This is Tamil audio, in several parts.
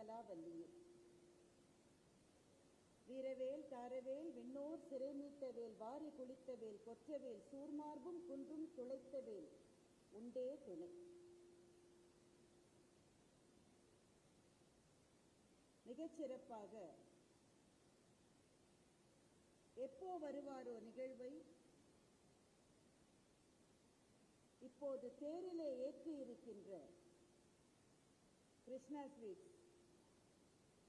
கலாவல்லியில் வீரவேல் தாரவேல் விண்ணோர் சிறை நீட்டவேல் வாரி குளித்தவேல் கொற்றவேல் சூர்மார்பும் குன்றும் துளைத்தவேல் உண்டே துணை. மிகச்சிறப்பாக எப்போ வருவாரோ நிகழ்வை இப்போது தேரிலே ஏற்றி இருக்கின்ற கிருஷ்ணா ஸ்வீட்ஸ்.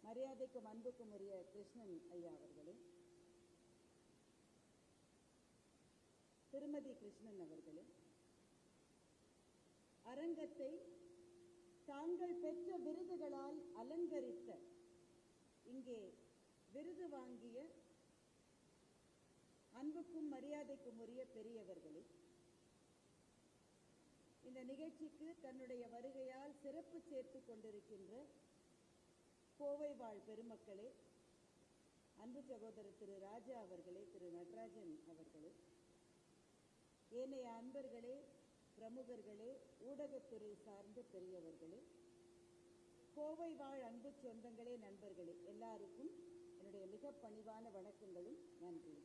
மரியாதைக்கும் அன்புக்கும் உரிய கிருஷ்ணன் ஐயா அவர்களே. திருமதி கிருஷ்ணன் அவர்களே அரங்கத்தை தாங்கள் பெற்ற விருதுகளால் அலங்கரித்த இங்கே விருது வாங்கிய அன்புக்கும் மரியாதைக்கும் உரிய பெரியவர்களே இந்த நிகழ்ச்சிக்கு தன்னுடைய வருகையால் சிறப்பு சேர்த்துக் கொண்டிருக்கின்ற கோவை வாழ் பெருமக்களே அன்பு சகோதரர் திரு ராஜா அவர்களே திரு நடராஜன் அவர்களே ஏனைய அன்பர்களே பிரமுகர்களே ஊடகத்துறை சார்ந்த பெரியவர்களே கோவை வாழ் அன்பு சொந்தங்களே நண்பர்களே எல்லாருக்கும் என்னுடைய மிக பணிவான வணக்கங்களும் நன்றி.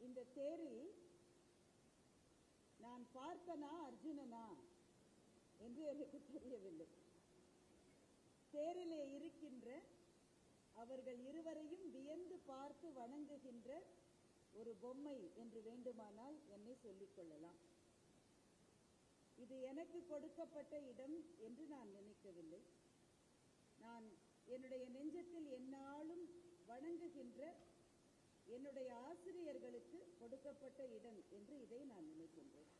இந்த தேரில் நான் பார்த்தனா அர்ஜுனனா என்று எனக்கு தெரியவில்லை. தேரிலே இருக்கின்ற அவர்கள் இருவரையும் வியந்து பார்த்து வணங்குகின்ற ஒரு பொம்மை என்று வேண்டுமானால் என்னை சொல்லிக் கொள்ளலாம். இது எனக்கு கொடுக்கப்பட்ட இடம் என்று நான் நினைக்கவில்லை. நான் என்னுடைய நெஞ்சத்தில் என்னாலும் வணங்குகின்ற என்னுடைய ஆசிரியர்களுக்கு கொடுக்கப்பட்ட இடம் என்று இதை நான் நினைக்கின்றேன்.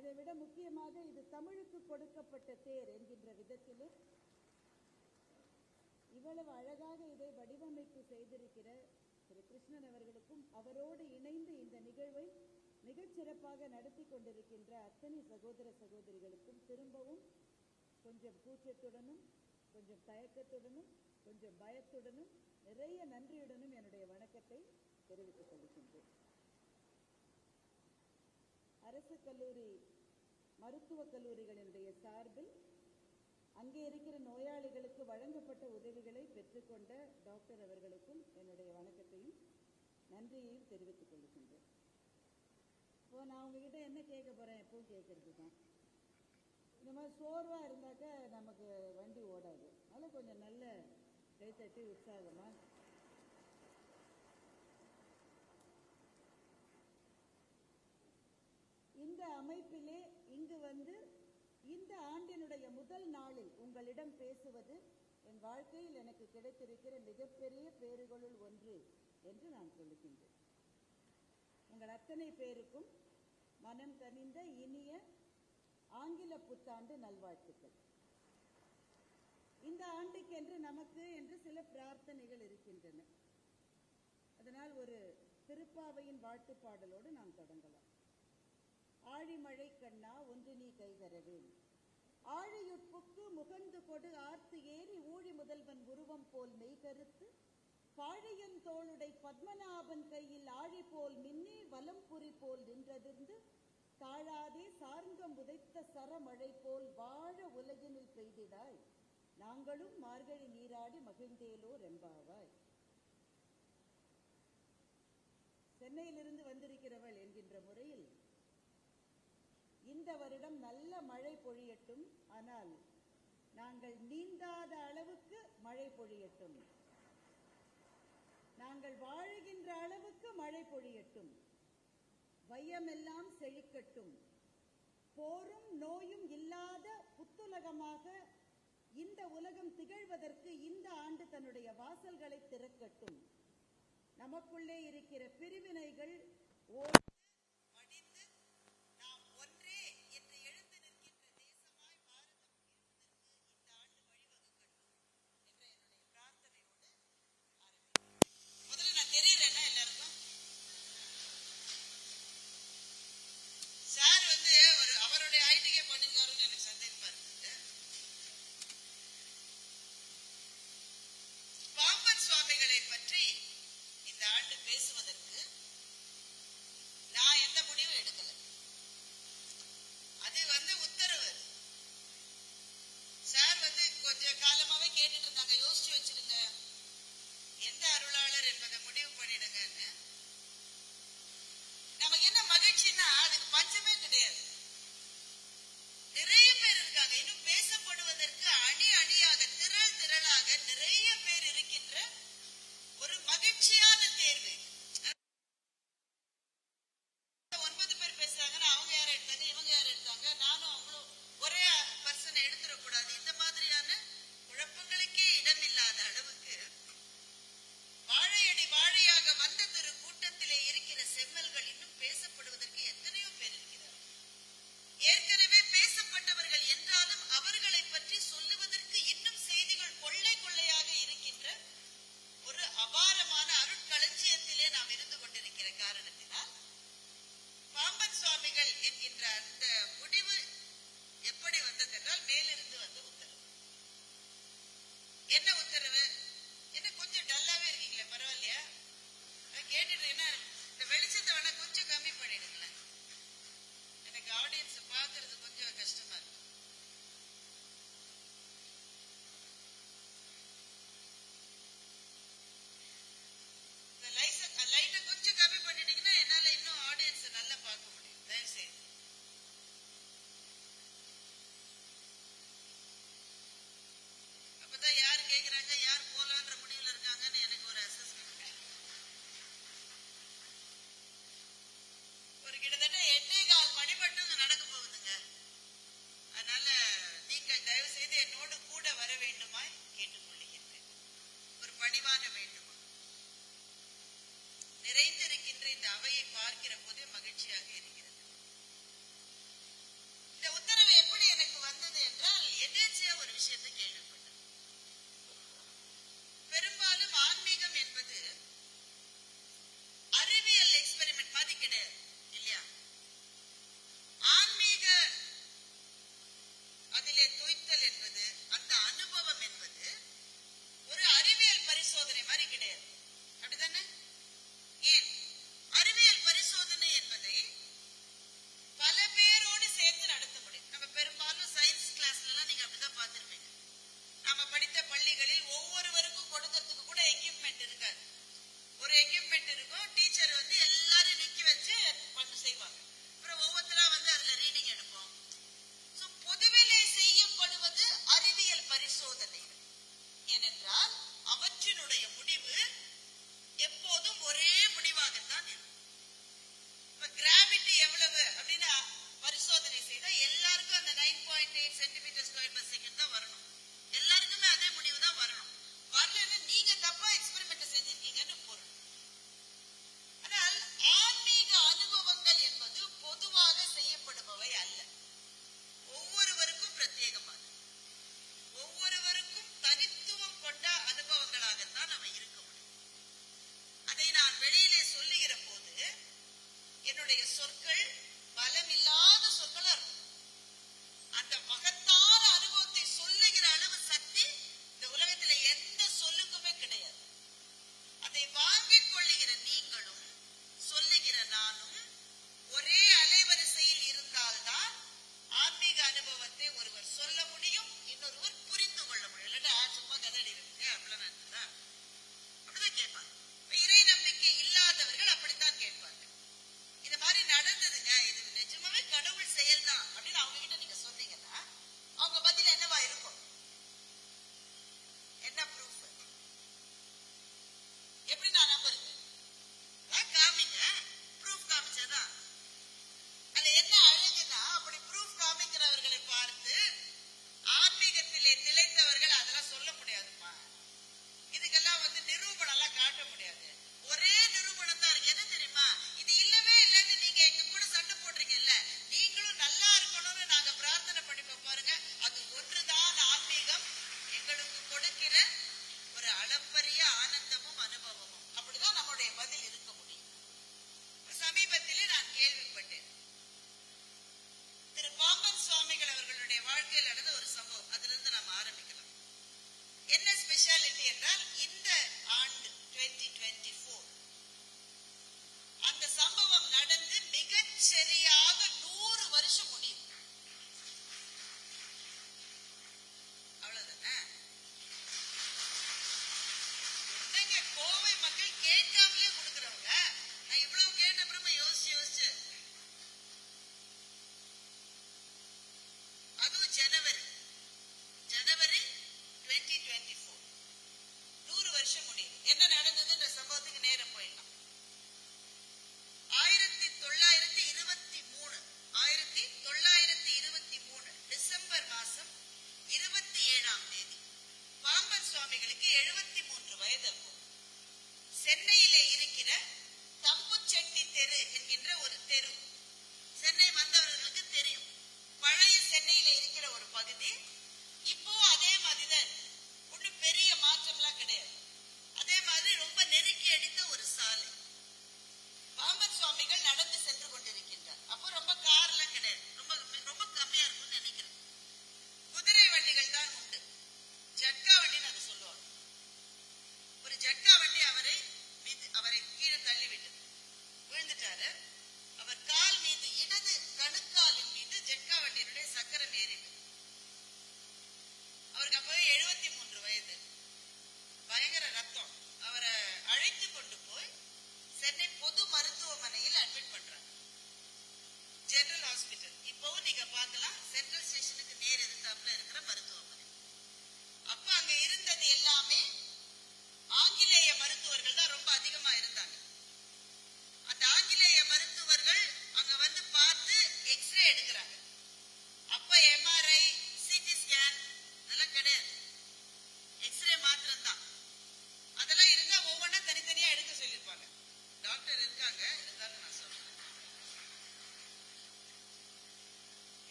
அதை விட முக்கியமாக இது தமிழுக்கு கொடுக்கப்பட்ட தேர் என்கின்ற விதத்திலே. இவ்வளவு அழகாக இதை வடிவமைப்பு செய்திருக்கிற திரு கிருஷ்ணன் அவர்களுக்கும் அவரோடு இணைந்து இந்த நிகழ்வை மிகச்சிறப்பாக நடத்தி கொண்டிருக்கின்ற அத்தனை சகோதர சகோதரிகளுக்கும் திரும்பவும் கொஞ்சம் கூச்சத்துடனும் கொஞ்சம் தயக்கத்துடனும் கொஞ்சம் பயத்துடனும் நிறைய நன்றியுடனும் என்னுடைய வணக்கத்தை தெரிவித்துக் கொள்கின்றேன். அரசு கல்லூரி மருத்துவக் கல்லூரிகளினுடைய சார்பில் அங்கே இருக்கிற நோயாளிகளுக்கு வழங்கப்பட்ட உதவிகளை பெற்றுக்கொண்ட டாக்டர் அவர்களுக்கும் என்னுடைய வணக்கத்தையும் நன்றியையும் தெரிவித்துக் கொள்கின்றேன். இப்போ நான் உங்ககிட்ட என்ன கேட்க போறேன்? எப்பவும் கேட்கறது தான் இந்த மாதிரி சோர்வா இருந்தாக்க நமக்கு வண்டி ஓடாது. அதனால கொஞ்சம் நல்ல கைத்தட்டி உற்சாகமா இந்த அமைப்பிலே இங்கு வந்து இந்த ஆண்டினுடைய முதல் நாளில் உங்களிடம் பேசுவது என் வாழ்க்கையில் எனக்கு கிடைத்திருக்கிற மிகப்பெரிய பேறுகளுள் ஒன்று என்று நான் சொல்லுகின்றேன். உங்கள் அத்தனை பேருக்கும் மனம் கனிந்த இனிய ஆங்கில புத்தாண்டு நல்வாழ்த்துக்கள். இந்த ஆண்டுக்கென்று நமக்கு என்று சில பிரார்த்தனைகள் இருக்கின்றன. அதனால் ஒரு திருப்பாவையின் வாழ்த்து பாடலோடு நாம் தொடங்கலாம். ஆழிமழை கண்ணா ஒன்று நீ கைதரவேன் ஆழியுட்புக்கு முகந்து கொடு ஆர்த்து ஏறி ஊழி முதல்வன் உருவம் போல் மெய்கருத்து பாழியன் தோளுடை பத்மநாபன் கையில் ஆழி போல் மின்னி வலம்புரி போல் நின்றதிர்ந்து. தாழாதே சார்ந்தம் உதைத்த சரமழை போல் வாழ உலகினில் பெய்திடாய். நாங்களும் மார்கழி நீராடி மகிழ்ந்தேலோ ரெம்பாவாய் சென்னையிலிருந்து வந்திருக்கிறவள் என்கின்ற முறையில் இந்த வருடம் நல்ல மழை பொழியட்டும். ஆனால் நாங்கள் நீந்தாத அளவுக்கு மழை பொழியட்டும். நாங்கள் வாழுகின்ற அளவுக்கு மழை பொழியட்டும். வையமெல்லாம் செழிக்கட்டும். போரும் நோயும் இல்லாத புத்துலகமாக இந்த உலகம் திகழ்வதற்கு இந்த ஆண்டு தன்னுடைய வாசல்களை திறக்கட்டும். நமக்குள்ளே இருக்கிற பிரிவினைகள் ஓ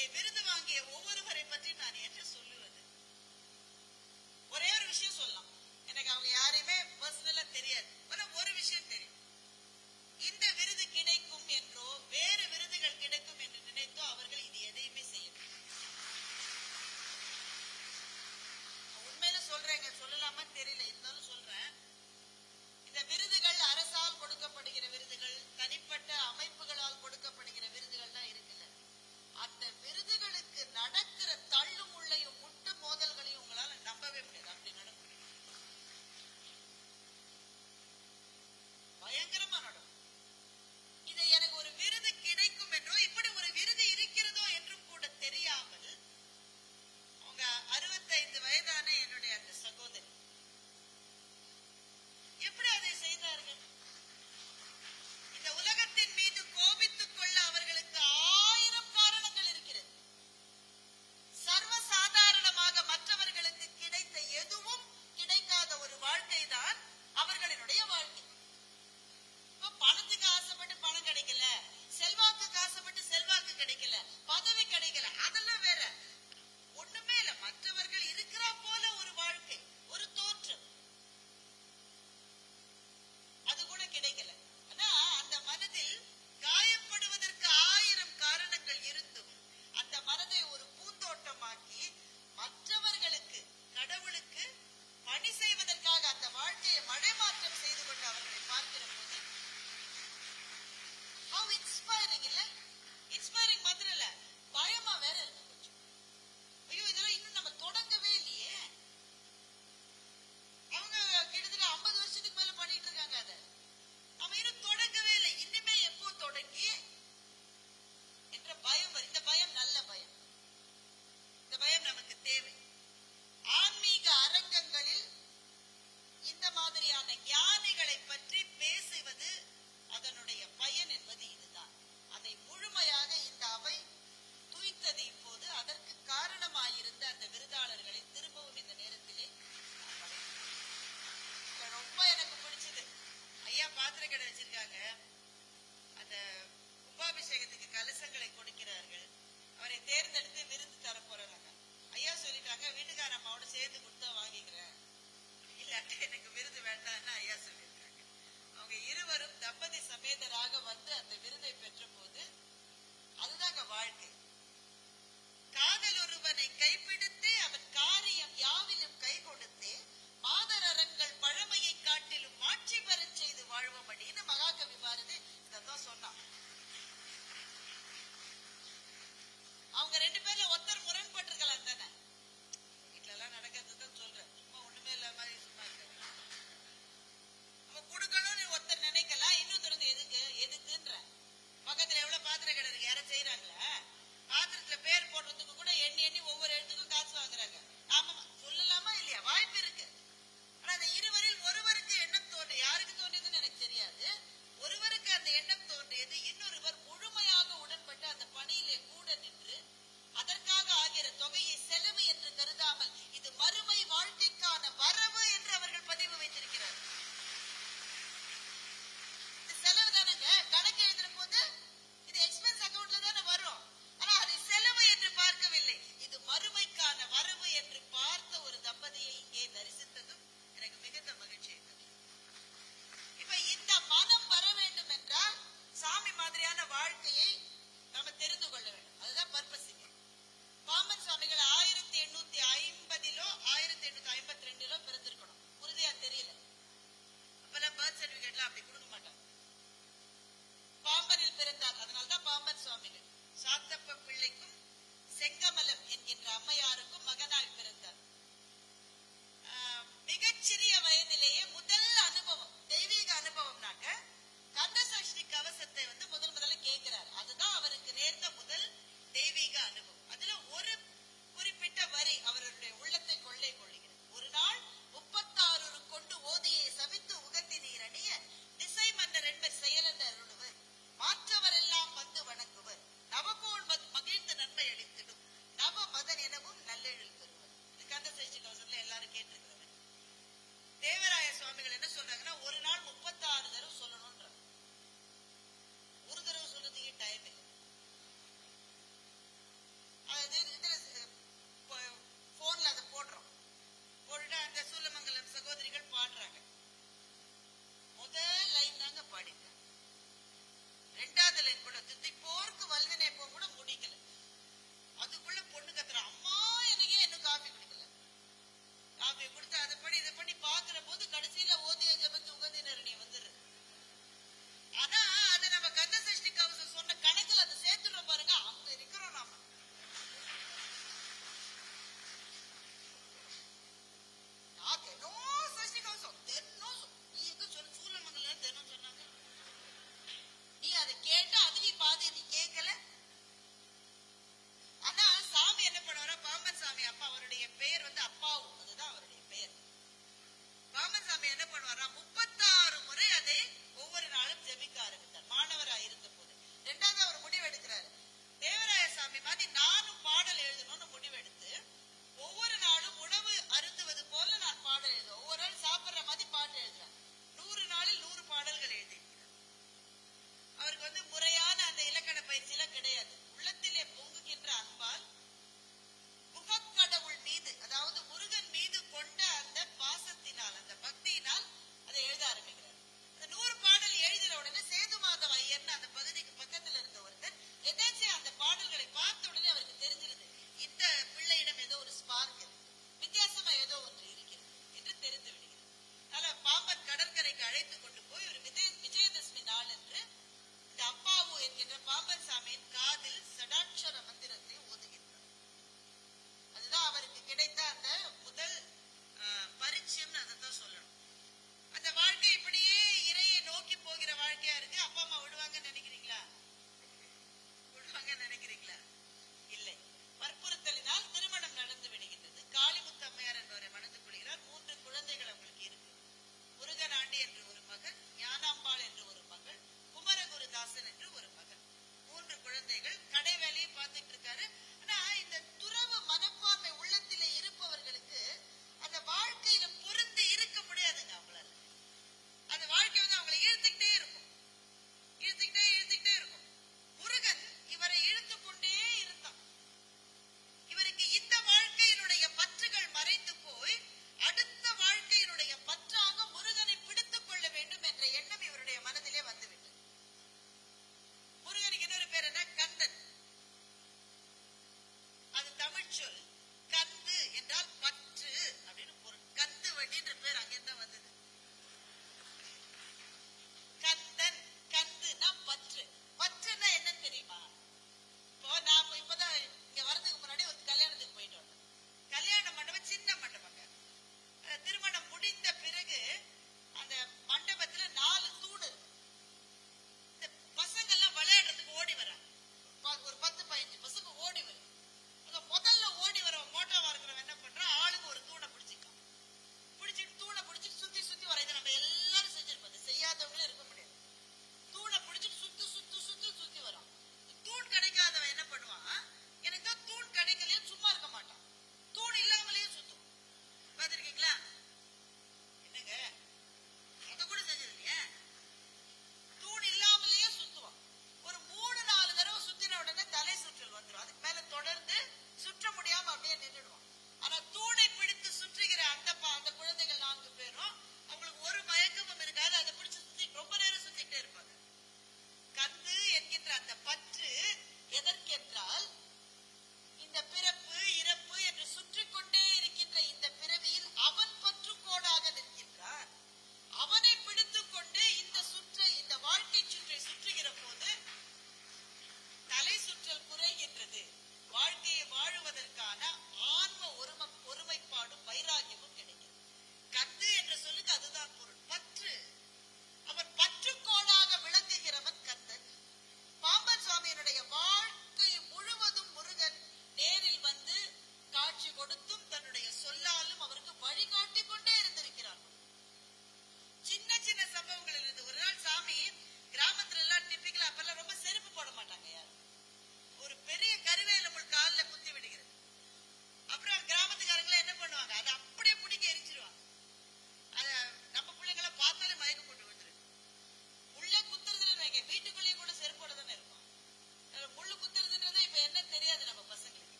இங்கே விருது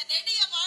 the ready of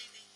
completely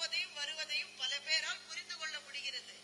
போவதையும் வருவதையும் பல பேரால் புரிந்து கொள்ள முடிகிறது.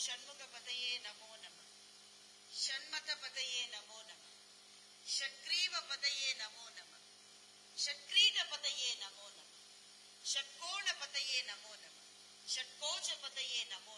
ಷಣ್ಮುಖ ನಮೋ ನಮ. ಷಣ್ಮತ ನಮೋ ನಮಃ. ಷಟ್ಗ್ರೀವ ಪದಯೇ ನಮೋ ನಮಃ. ಷಟ್ಕ್ರೀಟ ಪದಯೇ ನಮೋ ನಮಃ. ಷಟ್ಕೋಣ ಪದಯೇ ನಮೋ ನಮಃ. ಷಟ್ಕೋಚ ಪದಯೇ ನಮೋ